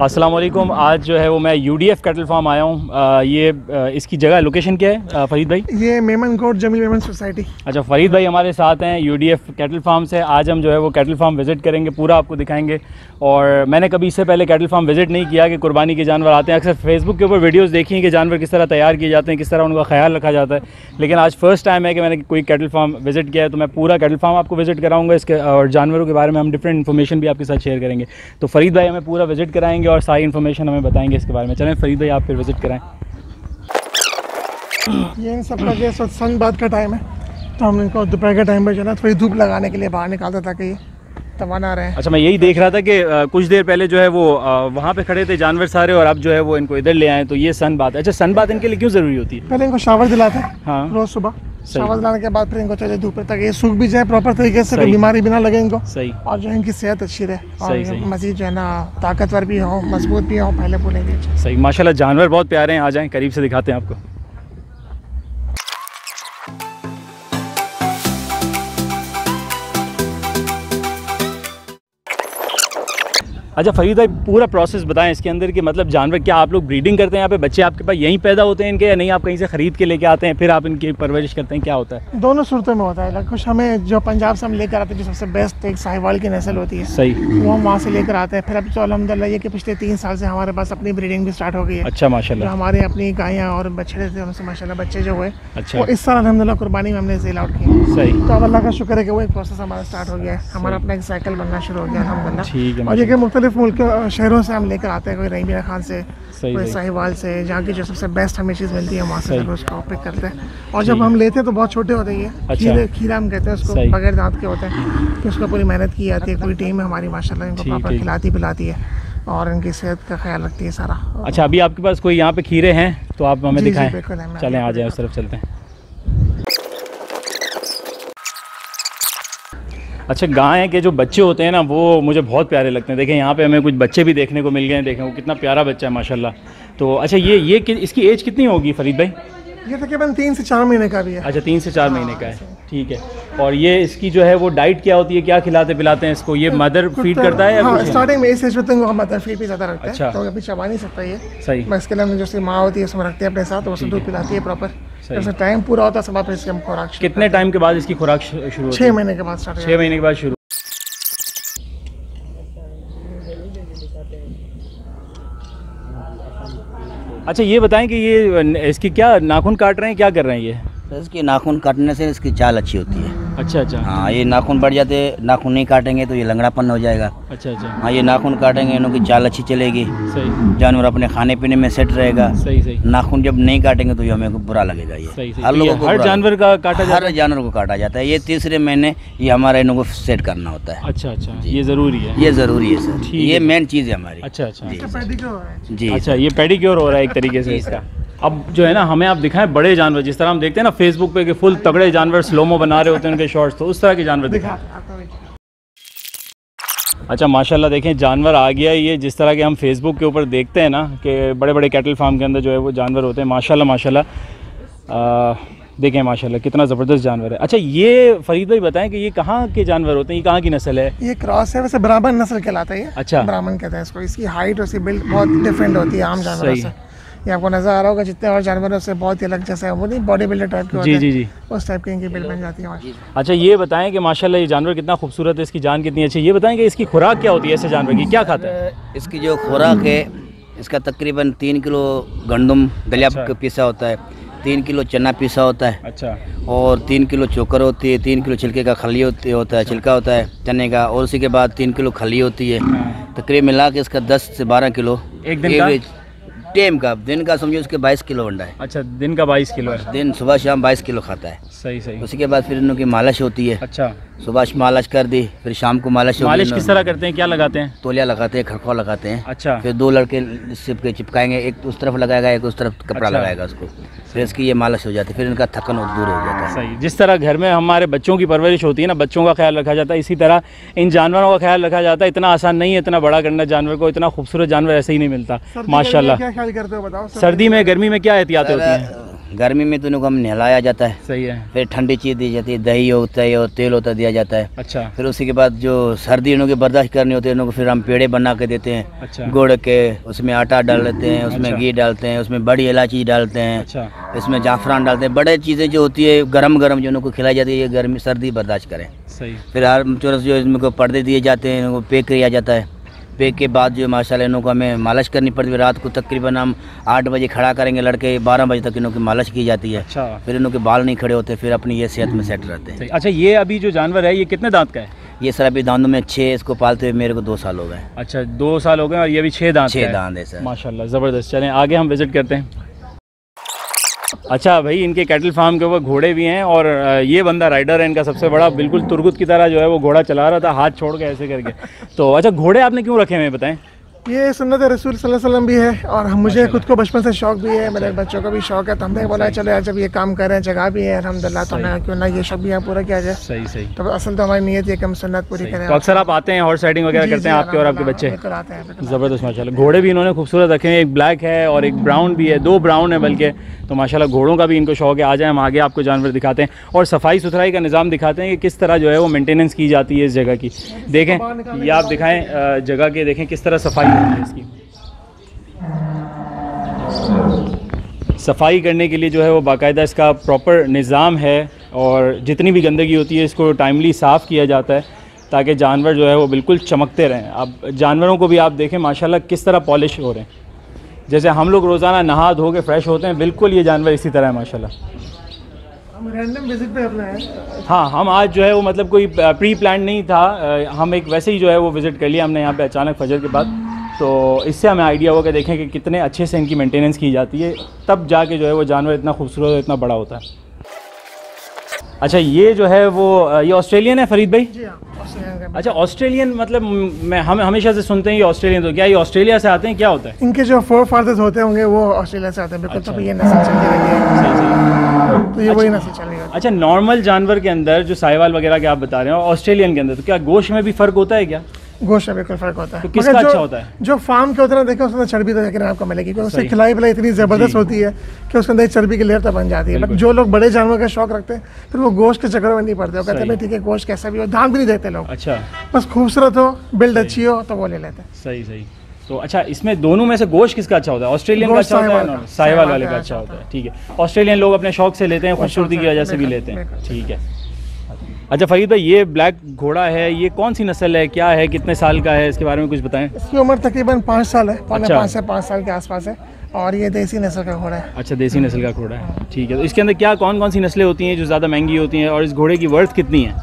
अस्सलाम वालेकुम आज जो है वो मैं U D F cattle farm आया हूँ। ये आ, इसकी जगह लोकेशन क्या है? फरीद भाई? ये मेमन कोट जमील मेमन सोसाइटी। अच्छा फरीद भाई हमारे साथ हैं U D F cattle farm से। आज हम जो है वो कैटल फार्म विज़िट करेंगे पूरा आपको दिखाएँगे। और मैंने कभी इससे पहले कैटल फार्म विज़िट नहीं किया कि कुर्बानी के जानवर आते हैं। अक्सर फेसबुक के ऊपर वीडियोज़ देखी हैं कि जानवर किस तरह तैयार किए जाते हैं किस तरह उनका ख्याल रखा जाता है। लेकिन आज फ़र्स्ट टाइम है कि मैंने कोई कैटल फार्म विज़िट किया है तो मैं पूरा कैटल फार्म आपको विज़िट कराऊँगा। इसके और जानवरों के बारे में हम डिफरेंट इन्फॉर्मेशन भी आपके साथ शेयर करेंगे। तो फरीद भाई हमें पूरा विज़िट कराएँगे और सारी इन्फॉर्मेशन हमें बताएँगे इसके बारे में। चलें फरीद भाई आप फिर विज़िट कराएँ। ये इन सब का ये सन बाद का टाइम है। तो हमने इनको दोपहर के टाइम पर जो है थोड़ी धूप लगाने के लिए बाहर निकालता ताकि ये तवाना रहे। अच्छा मैं यही देख रहा था कि कुछ देर पहले जो है वो वहाँ पे खड़े थे जानवर सारे और अब जो है वो इनको इधर ले आए तो ये सन बात है। अच्छा सन बात इनके लिए क्यों ज़रूरी होती है? पहले इनको शावर दिलाते हैं हाँ। रोज़ सुबह। सही। डालने के बाद फिर इनको चाहिए धूप तक ये सूख भी जाए प्रॉपर तरीके से बीमारी भी ना लगे इनको। सही। और जो है इनकी सेहत अच्छी रहे। और मजीद जो है ना ताकतवर भी हो मज़बूत भी हो पहले बोलेंगे। सही। माशाल्लाह जानवर बहुत प्यारे हैं। आ जाएँ करीब से दिखाते हैं आपको। अच्छा फरीद भाई पूरा प्रोसेस बताएँ इसके अंदर कि मतलब जानवर क्या आप लोग ब्रीडिंग करते हैं यहाँ पे? बच्चे आपके पास यहीं पैदा होते हैं इनके या नहीं? आप कहीं से ख़रीद के लेके आते हैं फिर आप इनकी परवरिश करते हैं क्या होता है? दोनों सूरतों में होता है। कुछ हमें जो पंजाब से हम लेकर आते हैं जो सबसे बेस्ट एक साहिवाल की नस्ल होती है सही। वो हम वहाँ से लेकर आते हैं। फिर अब तो अलहमदिल्ला ये कि पिछले तीन साल से हमारे पास अपनी ब्रीडिंग भी स्टार्ट हो गई है। अच्छा माशा हमारे अपनी गायें और बछड़े थे उनसे माशाल्लाह बच्चे जो हुए अच्छा। इस साल अलहमदिल्ला कुर्बानी में हमने सेल आउट किए सही। तो अब अल्लाह का शुक्र है कि वो एक प्रोसेस हमारा स्टार्ट हो गया है। हमारा अपना एक साइकिल बनना शुरू हो गया अलहमदिल्ला। ठीक है और ये मुख्तलिफ़ मुल्क शहरों से हम लेकर आते हैं कोई रहीमिया खान से सही कोई साहिवाल से जहाँ की जो सबसे बेस्ट हमें चीज़ मिलती है वहाँ से उसको पिक करते हैं। और जब हम लेते हैं तो बहुत छोटे होते हैं अच्छा। खीरे खीरा हम कहते हैं उसको बगैर दांत के होते हैं तो उसको पूरी मेहनत की जाती है पूरी टीम हमारी माशाल्लाह इनको प्रॉपर खिलाती पिलाती है और इनकी सेहत का ख्याल रखती है सारा। अच्छा अभी आपके पास कोई यहाँ पे खीरे हैं तो आप हमें दिखाएँ। चलें आ जाए उस तरफ़ चलते हैं। अच्छा गाय के जो बच्चे होते हैं ना वो मुझे बहुत प्यारे लगते हैं। देखें यहाँ पे हमें कुछ बच्चे भी देखने को मिल गए हैं देखें वो कितना प्यारा बच्चा है माशाल्लाह। तो अच्छा ये ये कि, इसकी एज कितनी होगी फरीद भाई? ये तकरीबन तीन से चार महीने का भी है। अच्छा तीन से चार महीने का है। ठीक है। और ये इसकी जो है वो डाइट क्या होती है क्या खिलाते पिलाते हैं इसको? ये मदर फ़ीड करता है हाँ स्टार्टिंग में इस एज में तो मदर फ़ीड भी ज़्यादा रखते हैं अच्छा। तो अभी चबा नहीं सकता ये। सही। मैं इसके लिए जो माँ होती है उसमें रखते हैं अपने साथ उसे दूध पिलाती है प्रॉपर उसका टाइम पूरा होता है सब फिर इसकी हम खुराक कितने टाइम के बाद इसकी खुराक शुरू छः महीने के बाद स्टार्ट छः महीने के बाद शुरू। अच्छा ये बताएँ कि ये इसकी क्या नाखून काट रहे हैं क्या कर रहे हैं ये? इसकी नाखून काटने से इसकी चाल अच्छी होती है। अच्छा अच्छा। हाँ ये नाखून बढ़ जाते नाखून नहीं काटेंगे तो ये लंगड़ापन हो जाएगा। अच्छा अच्छा। हाँ ये नाखून काटेंगे इनों की चाल अच्छी चलेगी। सही। जानवर अपने खाने पीने में सेट रहेगा। सही सही। नाखून जब नहीं काटेंगे तो ये हमें बुरा लगेगा ये। सही सही। हर तो लोगों को हर जानवर का काटा जाता हर जानवर को काटा जाता है। ये तीसरे महीने ये हमारा इनों को सेट करना होता है। अच्छा अच्छा। ये ज़रूरी है। ये ज़रूरी है सर। ये मेन चीज़ है हमारी। अच्छा अच्छा। जी अच्छा ये पेडिक्योर हो रहा है एक तरीके से इसका। अब जो है ना हमें आप दिखाएँ बड़े जानवर जिस तरह हम देखते हैं ना फेसबुक पे कि फुल तगड़े जानवर स्लोमो बना रहे होते हैं उनके शॉर्ट्स तो उस तरह के जानवर दिखा अच्छा माशाल्लाह देखें जानवर आ गया ये जिस तरह के हम फेसबुक के ऊपर देखते हैं ना कि बड़े बड़े कैटल फार्म के अंदर जो है वो जानवर होते हैं माशाल्लाह माशाल्लाह। देखें माशाल्लाह कितना ज़बरदस्त जानवर है। अच्छा ये फरीद भाई बताएँ कि ये कहाँ के जानवर होते हैं ये कहाँ की नस्ल है? ये क्रॉस है वैसे ब्राह्मण नस्ल कहलाता है। अच्छा। ब्राह्मण कहते हैं इसको। इसकी हाइट और इसकी बिल्ड बहुत डिफरेंट होती है आम जानवरों सही। से। ये आपको नज़र आ रहा होगा जितने और जानवरों से बहुत ही अलग जैसे वो नहीं बॉडी बिल्डर टाइप के जी जी जी। उस टाइप की इनकी बिल्ड बन जाती है अच्छा ये बताएँ कि माशाल्लाह ये जानवर कितना खूबसूरत है इसकी जान कितनी अच्छी है। ये बताएँ कि इसकी खुराक क्या होती है ऐसे जानवर की क्या खाता है? इसकी जो खुराक है इसका तकरीबन तीन किलो गंदम दलिया अच्छा। पीसा होता है तीन किलो चना पीसा होता है अच्छा। और तीन किलो चोकर होती है तीन किलो छिलके का खली होती होता है छिलका होता है चने का और उसी के बाद तीन किलो खली होती है। तकरीबन मिला के इसका दस से बारह किलो एक दिन का? एवरेज टेम का दिन का समझो उसके 22 किलो अंडा है। अच्छा दिन का बाईस किलो है। दिन सुबह शाम बाईस किलो खाता है। सही सही। उसके बाद फिर इनकी मालिश होती है। अच्छा। सुबह मालिश कर दी फिर शाम को मालिश मालिश किस तरह करते हैं? क्या लगाते हैं? तोलिया लगाते हैं खड़खा लगाते हैं। अच्छा। फिर दो लड़के चिपके चिपकाएँगे एक उस तरफ़ लगाएगा एक उस तरफ़ कपड़ा अच्छा। लगाएगा उसको। फिर इसकी ये मालिश हो जाती है फिर इनका थकन और दूर हो जाता है। सही। जिस तरह घर में हमारे बच्चों की परवरिश होती है ना बच्चों का ख्याल रखा जाता है इसी तरह इन जानवरों का ख्याल रखा जाता है। इतना आसान नहीं है इतना बड़ा करना जानवर को इतना खूबसूरत जानवर ऐसे ही नहीं मिलता सर्दी माशाल्लाह। गर्मी क्या ख्याल करते हो बताओ सर्दी में गर्मी में क्या एहतियात होती हैं? गर्मी में तो इनको हम नहलाया जाता है। सही है। फिर ठंडी चीज़ दी जाती है दही होता है और तेल होता दिया जाता है। अच्छा। फिर उसी के बाद जो सर्दी इनों की बर्दाश्त करनी होती है इनों को फिर हम पेड़े बना के देते हैं। अच्छा। गुड़ के उसमें आटा डाल देते हैं उसमें अच्छा। घी डालते हैं उसमें बड़ी इलायची डालते हैं। अच्छा। इसमें जाफरान डालते हैं। बड़े चीज़ें जो होती है गर्म गर्म जो इनको खिलाई जाती है ये गर्मी सर्दी बर्दाश्त करें। सही। फिर हर चौरस जो इनको पर्दे दिए जाते हैं इनको पैक किया जाता है। पैक के बाद जो माशाल्लाह इनको को हमें मालिश करनी पड़ती है। रात को तकरीबन हम आठ बजे खड़ा करेंगे लड़के बारह बजे तक इनों की मालिश की जाती है। अच्छा। फिर इनके के बाल नहीं खड़े होते फिर अपनी ये सेहत में सेट रहते हैं। अच्छा ये अभी जो जानवर है ये कितने दांत का है? ये सर अभी दांतों में छः इसको पालते हुए मेरे को दो साल हो गए। अच्छा दो साल हो गए और ये भी छः दांत छः। दांत है सर। माशाल्लाह ज़बरदस्त। चलें आगे हम विज़िट करते हैं। अच्छा भाई, इनके कैटल फार्म के ऊपर घोड़े भी हैं और ये बंदा राइडर है इनका सबसे बड़ा। बिल्कुल तुरगुत की तरह जो है वो घोड़ा चला रहा था, हाथ छोड़ के ऐसे करके। तो अच्छा घोड़े आपने क्यों रखे हुए बताएँ? ये सुन्नत रसूल सल्लल्लाहु अलैहि वसल्लम भी है और हम मुझे खुद को बचपन से शौक भी है मेरे बच्चों का भी शौक है तो हमने बोला चलो यार जब ये काम कर रहे हैं जगह भी है अलहमदिल्ला तो कहा क्यों ना ये शौक भी यहाँ पूरा किया जाए? सही सही। तो असल तो हमारी नीयत है कि हम सुन्नत पूरी करें। तो अक्सर आप आते हैं हॉर्स राइडिंग वगैरह करते हैं आपके और आपके बच्चे। आते हैं ज़बरदस्त माशाल्लाह। घोड़े भी इन्होंने खूबसूरत रखे हैं एक ब्लैक है और एक ब्राउन भी है दो ब्राउन है बल्कि। तो माशाल्लाह घोड़ों का भी इनको शौक है। आ जाए हम आगे आपको जानवर दिखाते हैं और सफ़ाई सुथराई का निज़ाम दिखाते हैं कि किस तरह जो है वो मेंटेनेंस की जाती है इस जगह की। देखें ये आप दिखाएँ जगह के देखें किस तरह सफ़ाई है इसकी सफ़ाई करने के लिए जो है वो बाकायदा इसका प्रॉपर निज़ाम है और जितनी भी गंदगी होती है इसको टाइमली साफ़ किया जाता है ताकि जानवर जो है वो बिल्कुल चमकते रहें। अब जानवरों को भी आप देखें माशाल्लाह किस तरह पॉलिश हो रहे हैं। जैसे हम लोग रोज़ाना नहा धो के फ्रेश होते हैं बिल्कुल ये जानवर इसी तरह है माशाल्लाह। हम रैंडम विज़िट पे अपना है। हाँ हम आज जो है वो मतलब कोई प्री प्लान नहीं था। हम एक वैसे ही जो है वो विज़िट कर लिया हमने यहाँ पे अचानक फजर के बाद। तो इससे हमें आइडिया होगा कि देखें कि कितने अच्छे से इनकी मेंटेनेंस की जाती है। तब जाके जो है वो जानवर इतना खूबसूरत और इतना बड़ा होता है। अच्छा ये जो है वो ये ऑस्ट्रेलियन है फरीद भाई? जी हाँ अच्छा ऑस्ट्रेलियन मतलब मैं हम हमेशा से सुनते हैं ये ऑस्ट्रेलियन तो। क्या ये ऑस्ट्रेलिया से आते हैं? क्या होता है? इनके जो फोर फादर्स होते होंगे वो ऑस्ट्रेलिया से आते हैं। बिल्कुल अच्छा। तो ये नस्ल चलती रही है। तो ये वही नस्ल चल रही है। अच्छा नॉर्मल जानवर के अंदर जो साहिवाल वगैरह के आप बता रहे हो ऑस्ट्रेलियन के अंदर तो क्या गोश्त में भी फ़र्क होता है क्या? गोश्त में बिल्कुल फ़र्क होता है। तो किसका अच्छा होता है? जो फार्म के होते हैं देखे उसमें चर्बी तो देखने आपको मिलेगी क्योंकि उससे खिलाई पिलाई इतनी ज़बरदस्त होती है कि उसके अंदर चर्बी की लेयर तो बन जाती है। बट जो लोग बड़े जानवर का शौक रखते हैं फिर वो गोश्त के चक्कर में नहीं पड़ते वो कहते हैं ठीक है गोश्त कैसा भी हो ध्यान भी नहीं देते लोग। अच्छा। बस खूबसूरत हो बिल्ड अच्छी हो तो वो ले लेते हैं। सही सही। तो अच्छा इसमें दोनों में से गोश्त किसका अच्छा होता है? ऑस्ट्रेलियन का अच्छा होता है साहिवाल वाले का का अच्छा अच्छा होता है। ठीक है। ऑस्ट्रेलियन लोग अपने शौक से लेते हैं खूबसूरती की वजह से भी लेते हैं। ठीक है। अच्छा फरीद भाई ये ब्लैक घोड़ा है ये कौन सी नस्ल है? क्या है? कितने साल का है? इसके बारे में कुछ बताएँ। इसकी उम्र तकरीबन पाँच साल है अच्छा। पाँच से पाँच साल के आसपास है और ये देसी नस्ल का घोड़ा है। अच्छा देसी नस्ल का घोड़ा है। ठीक है तो इसके अंदर क्या कौन कौन सी नस्लें होती हैं जो ज़्यादा महँगी होती हैं और इस घोड़े की वर्थ कितनी है?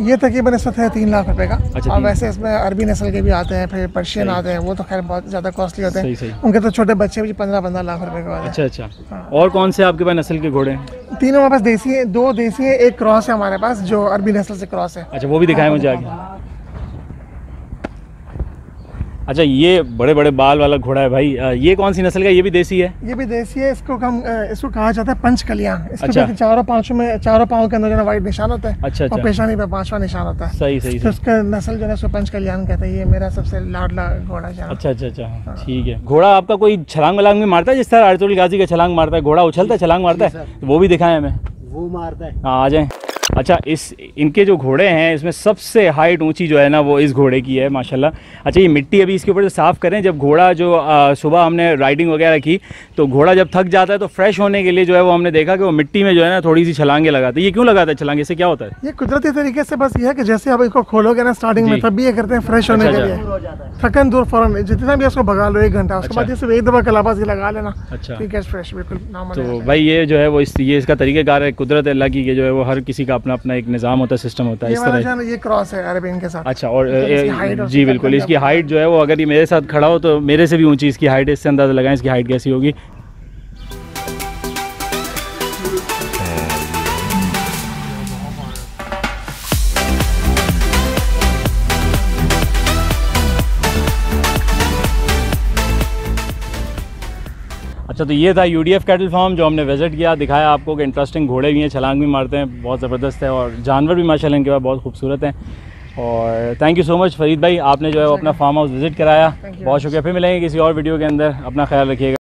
ये तकरीबन इस वक्त है तीन लाख रुपए का। अच्छा, और वैसे इसमें अरबी नस्ल के भी आते हैं फिर पर्शियन आते हैं वो तो खैर बहुत ज़्यादा कॉस्टली होते हैं। उनके तो छोटे बच्चे भी पंद्रह पंद्रह लाख रुपए के अच्छा अच्छा। और कौन से आपके पास नस्ल के घोड़े हैं हैं? तीनों हमारे पास देसी है, दो देसी है, एक क्रॉस है हमारे पास, जो अरबी नस्ल से क्रॉस है। अच्छा वो भी दिखाया मुझे आगे। अच्छा ये बड़े बड़े बाल वाला घोड़ा है भाई। ये कौन सी नस्ल का ये भी देसी है? ये भी देसी है। इसको हम इसको कहा जाता है पंच इसके अच्छा। चारों पाँचों में चारों पाँव के अंदर जो वाइट निशान होता है अच्छा, और अच्छा। पेशानी पे पांचवा निशान होता है। सही सही तो उसका नस्ल जो है उसको पंच कल्याण कहते हैं। ये मेरा सबसे लाडला घोड़ा है अच्छा अच्छा अच्छा। ठीक है। घोड़ा आपका कोई छलांग वलांग में मारता है? जिस तरह अर्तुल गाजी का छलांग मारता है घोड़ा उछलता है छलांग मारता है? वो भी दिखाएँ हमें। वो मारता है। हाँ आ जाएँ। अच्छा इस इनके जो घोड़े हैं इसमें सबसे हाइट ऊँची जो है ना वो इस घोड़े की है माशाल्लाह। अच्छा ये मिट्टी अभी इसके ऊपर से साफ़ करें जब घोड़ा जो सुबह हमने राइडिंग वगैरह की तो घोड़ा जब थक जाता है तो फ्रेश होने के लिए जो है वो हमने देखा कि वो मिट्टी में जो है ना थोड़ी सी छलांगे लगाते हैं। ये क्यों लगाता है छलांगे? इससे क्या होता है? ये कुदरती तरीके से बस ये है कि जैसे आप इसको खोलोगे ना स्टार्टिंग में। तब भी ये करते हैं फ्रेश होने अच्छा, के अच्छा। लिए। थकन दूर फ़ौरन जितना भी उसको भगा लो एक घंटा उसके अच्छा। बाद सिर्फ़ एक दफ़ा कलाबाज लगा लेना। अच्छा। ठीक है फ्रेश बिल्कुल तो भाई ये जो है वो इस ये इसका तरीक़ेकार है कुदरत अल्लाह की जो है वो हर किसी का अपना अपना एक निज़ाम होता है सिस्टम होता है इस तरह। ये क्रॉस है अरेबियन के साथ। अच्छा और मतलब जी बिल्कुल इसकी हाइट जो है वो अगर ये मेरे साथ खड़ा हो तो मेरे से भी ऊँची इसकी हाइट इससे अंदाज़ा लगाएँ इसकी हाइट कैसी होगी। अच्छा तो ये था U D F cattle farm जो हमने विज़िट किया दिखाया आपको कि इंटरेस्टिंग घोड़े भी हैं छलांग भी मारते हैं बहुत ज़बरदस्त है और जानवर भी माशा इनके पास बहुत खूबसूरत हैं। और thank you so much Farid भाई आपने जो है वो अपना फार्म हाउस विज़िट कराया। बहुत शुक्रिया फिर मिलेंगे किसी और वीडियो के अंदर। अपना ख्याल रखिएगा।